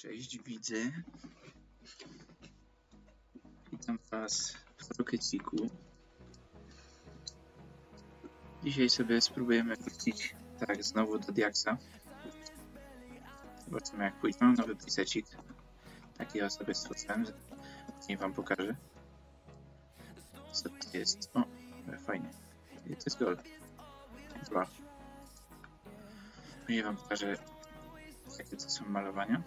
Cześć, widzę. Witam Was w Rockeciku. Dzisiaj sobie spróbujemy wrócić tak znowu do Diaxa. Zobaczymy jak pójdzie. Mam nowy presecik. Taki ja sobie stworzyłem. Później Wam pokażę. Co to jest? O, fajnie. I to jest gold. Dwa. Później Wam pokażę jakie to są malowania.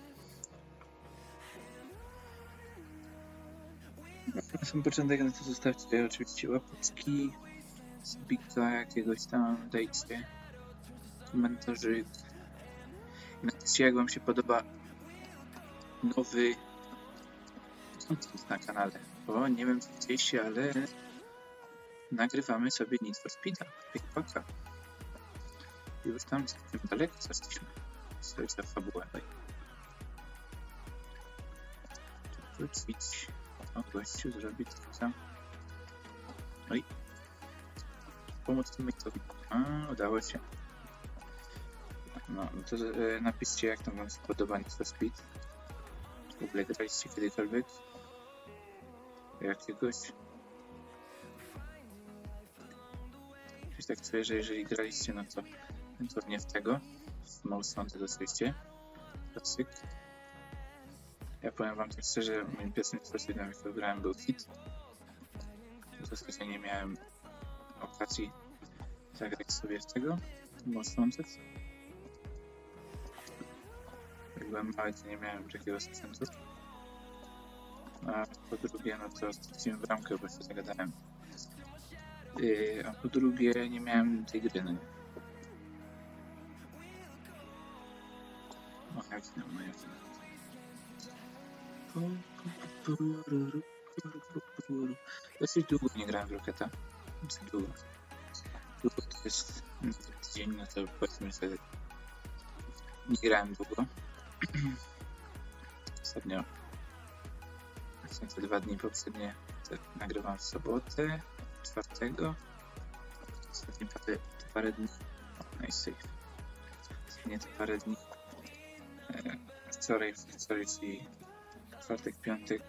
Na sam początek no to zostawcie oczywiście łapeczki, subika jakiegoś tam, dajcie komentarzyk. Napiszcie jak wam się podoba nowy content na kanale, bo nie wiem co widzieliście, ale nagrywamy sobie Need for Speed'a, Pickpacka. Już tam całkiem daleko zaszliśmy. Sobie za fabułę. Wrócić. O, gościu zrobić sam. Oj. Pomóc teammate'owi. A, udało się. No, no to e, napiszcie jak tam wam się podoba Need for Speed. W ogóle graliście kiedykolwiek? Jakiegoś? Coś tak czuję, że jeżeli graliście, no to pewnie w tego. W Most Wanted oczywiście. Klasyk. Ja powiem wam tak szczerze, moim pierwszym sposobem, jak wybrałem był hit. Zasadzie nie miałem okazji zagrać sobie z tego, Most Wanted. Jak byłem mały, to nie miałem takiego sprzętu. A po drugie, no to straciłem bramkę, bo się zagadałem. Yy, a po drugie, nie miałem tej gry, no nie. O, jak to, no jak. Dosyć długo nie grałem w Rocketa. Dosyć długo. Długo to jest tydzień, no to powiedzmy sobie nie grałem długo. Ostatnio właśnie te dwa dni poprzednie nagrywam w sobotę, czwartego. Ostatnie parę, parę dni. O, nice save. Ostatnie te parę dni. E, wczoraj, wczoraj, czyli czwartek, piątek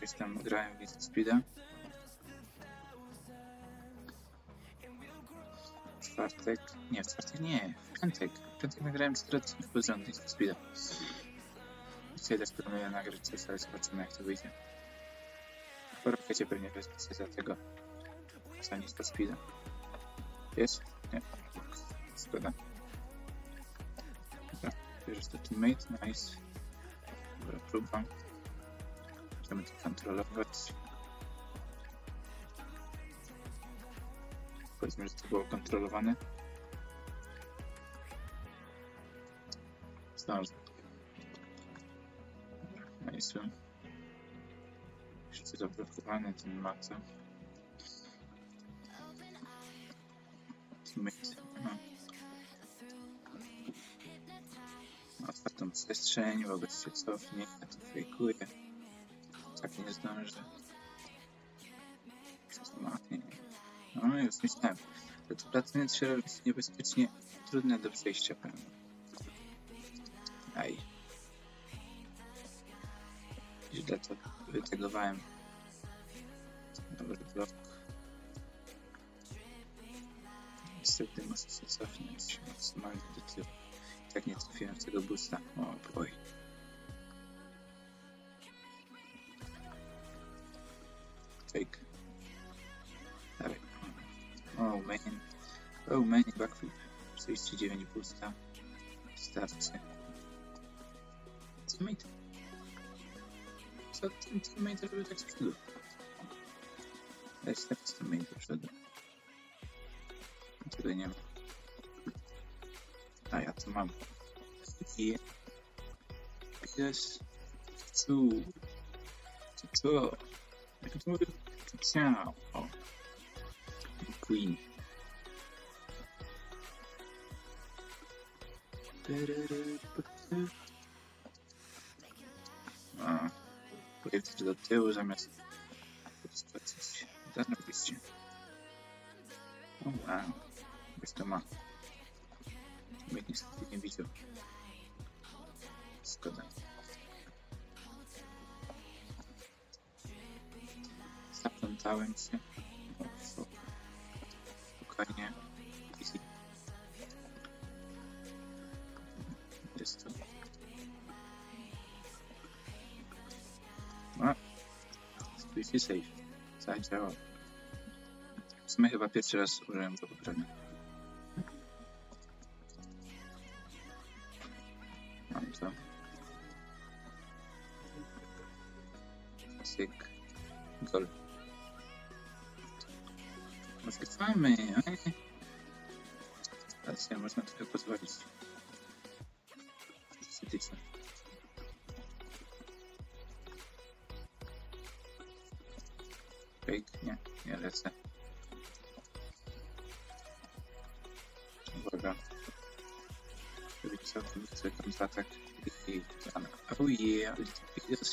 coś tam grałem w Need Speeda. Czwartek, nie, w czwartek nie, w piątek. W piątek nagrałem 4 odcinki pod rząd Need Speeda. Dzisiaj też planuję nagrać coś, ale zobaczymy jak to wyjdzie. Po rokecie pewnie wezmę się za tego za Speeda. Jest? Nie. Szkoda. Dobra, bierzesz to teammate, nice. Dobra, próba. Chcemy to kontrolować. Powiedzmy, że to było kontrolowane. Zdążę. Nice. Jeszcze zablokowane ten maca. Otwartą przestrzeń, wobec się cofnie, ja to fejkuję. Tak nie zdążę. Machnie. No już myślałem, że to placenie trzeba robić niebezpiecznie trudne do przejścia pewnie. Aj. Źle to wytegowałem. Dobry blok. Niestety muszę się cofnąć maksymalnie do tyłu. Tak nie trafiłem tego boosta. O boy. Oh man, backflip. 39 pusta. Starczy. Teammate. Co ten teammate robił tak z przodu? Weź tak z teammate do przodu. Tutaj nie ma. A ja to mam. I... Jest... Tu. Tu. Tu. Jak to mówię? Ciao. Queen. Ah, pojedźcie do tyłu zamiast podskoczyć. Zarobiście. O wow, bez to ma. Mnie niestety nie widział. Szkoda. Zaplątałem się. No, spokojnie. Squeeze safe. Zadziałał. W sumie chyba pierwszy raz użyłem go poprawnie. Mam to. Cyk. Gol. Rozgrywamy. Teraz nie można trochę pozwolić. Estetycznie. Nie, lecę. Uwaga. Żeby co, widzę tam za atak. I tam. Oh yeah, Little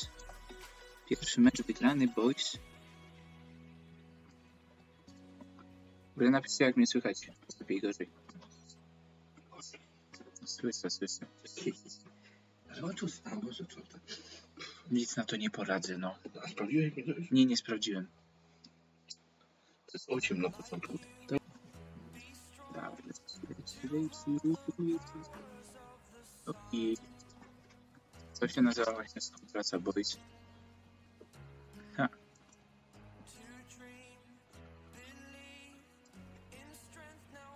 Pierwszy mecz wygrany, boys. W ogóle napiszcie jak mnie słychać. Lepiej gorzej. Słyszę, słyszę. Ale oczu Boże, co? Nic na to nie poradzę, no. A sprawdziłeś mi? Nie, nie sprawdziłem. To 8 na początku. Dobra, leci, leci, leci, leci. Okej. Co się nazywa właśnie współpraca boys? Ha.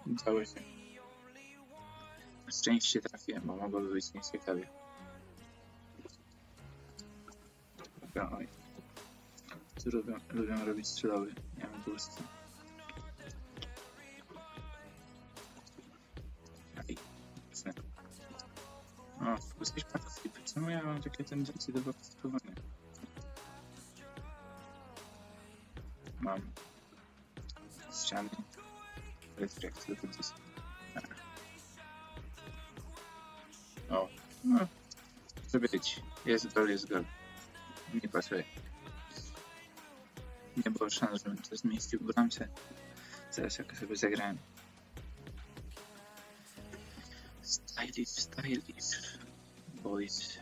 Udało się. Szczęście trafiłem, bo mogłoby być nieciekawie. Dobra, oj. Tu lubią, lubią robić strzelowy. Nie mam gustu. Aj. Co? O, jesteś patryk. Czemu ja mam takie tendencje do partycypowania? Mam ściany. Reflekt, tylko to jest... O, no. Co być? Jest gol, jest gol. Nie pasuje. Nie było szans, żebym to zmieścił w bramce. Zaraz jak sobie zagrałem. Stylish, stylish. Boys.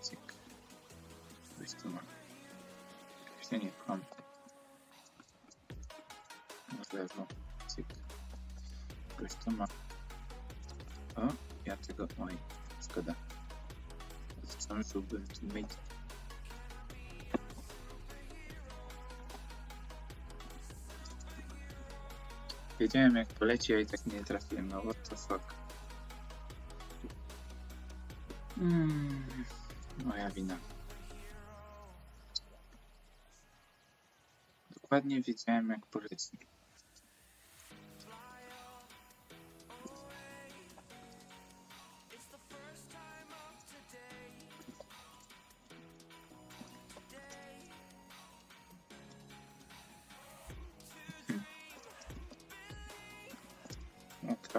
Cyk. Coś tu ma. Się nie kłam. Na lewo. Cyk. Coś tu ma. O, ja tego... Oj, szkoda. Zdążyłbym teammate. Wiedziałem jak poleci, a i tak nie trafiłem. No what the fuck. Mm, moja wina. Dokładnie wiedziałem jak poleci.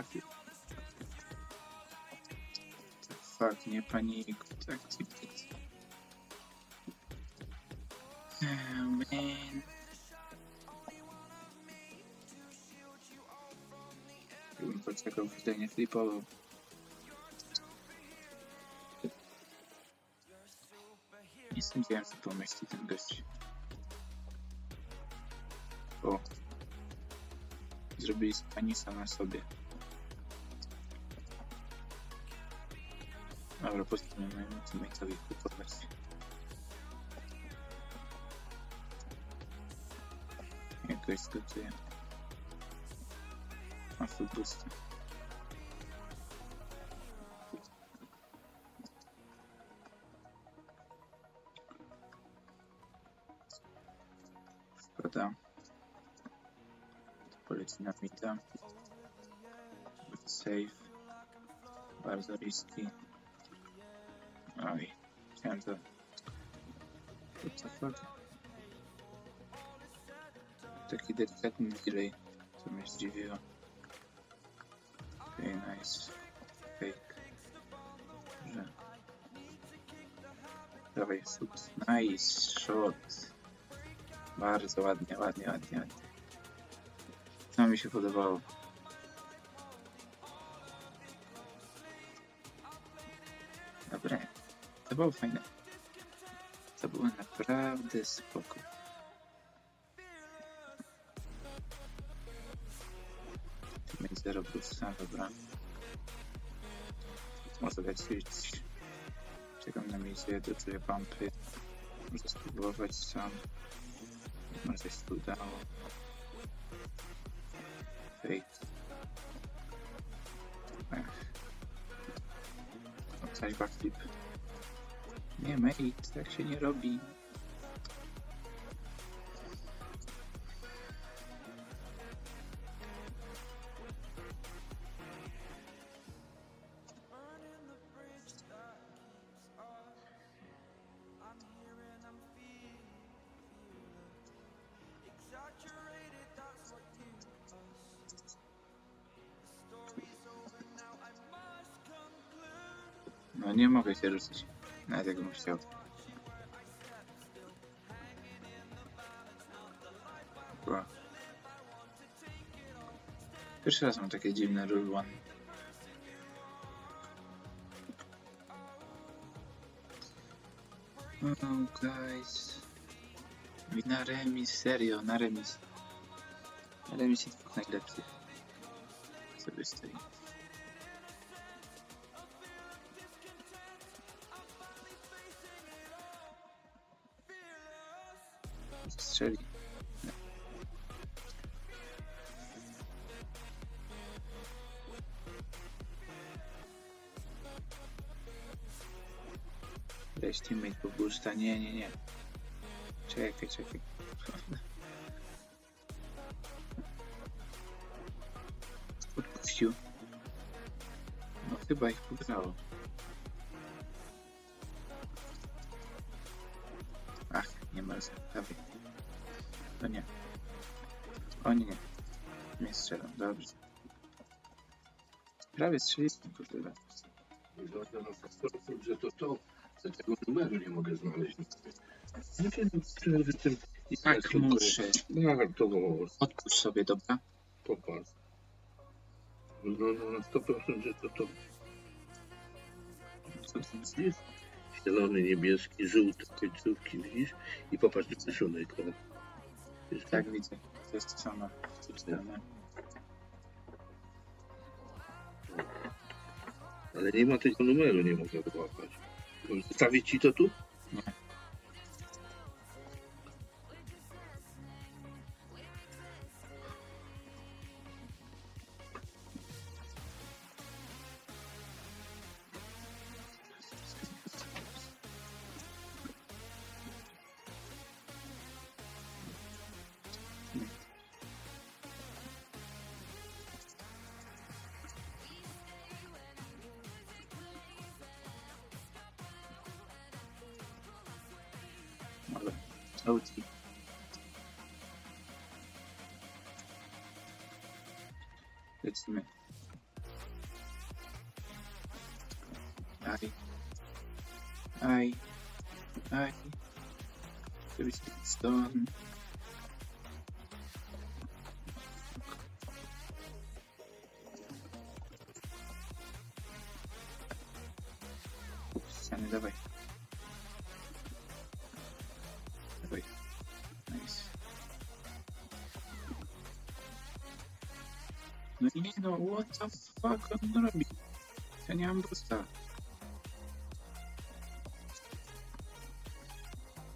No trafił. Fuck, nie panikuj, tak, tak, tak. Oh, man. Gdybym poczekał chwilę, nie flipował. Nie sądziłem, że pomyśli ten gość. O. Zrobili spanisa na sobie. camera puesta en el instrumento de información. Это если Авто быстро. Когда полетим от мита, сейф, база риски. Oj, chciałem to... What the fuck? Taki delikatny delay, co mnie zdziwiło. Okay, nice. Fake. Że... Dawaj, shoot. Nice shot. Bardzo ładnie, ładnie, ładnie, ładnie. To mi się podobało. To było fajne. To było naprawdę spoko. Mieć 0 plusa, dobra. Może lecieć. Czekam na misję, doczuję pompy. Muszę spróbować sam. Może coś tu udało. Fake. Coś backflip. Nie, mate, tak się nie robi. No nie mogę się ruszyć. Nawet jakbym chciał. Chyba. Pierwszy raz mam takie dziwne rule one. Oh guys. I na remis, serio, na remis. Na remis jest dwóch. Sobie stoi. Strzeli. Weź teammate po boosta. Nie, nie, nie. Czekaj, czekaj. Odpuścił. No chyba ich pograło. Dobrze. Prawie. I złapał na 100%, że to to, że tego numeru nie mogę znaleźć. Nie wiem, czy w tym... Tak muszę. No, to Odpuść sobie, dobra? popatrz. No, no, na 100%, że to to. Co tam jest? Zielony, niebieski, żółty końcówki, widzisz? I popatrz na rysunek. Tak, widzę. To jest to samo. w Ale nie ma tego numeru, nie można złapać. Zostawić ci to tu? Nie. OT. Lecimy. Aj. Aj. Aj. Żebyś stąd. Ups, ściany, dawaj. No nie no, what the fuck on robi? Ja nie mam boosta.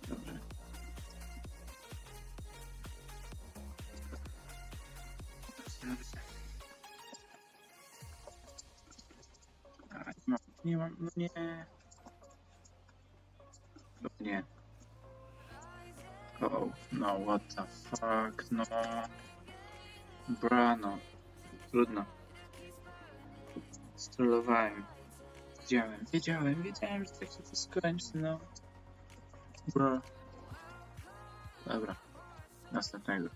Dobrze. Dobrze. A, nie mam, nie no nie. No nie. Oh, no, what the fuck, no. Brano. Trudno. Strollowałem. Wiedziałem, wiedziałem, wiedziałem, że tak się to skończy, no. Bro. Dobra. Następnego.